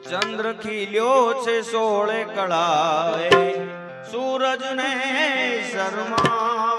ચંદ્ર ખીલ્યો છે સોળે કળાએ સૂરજને શરમા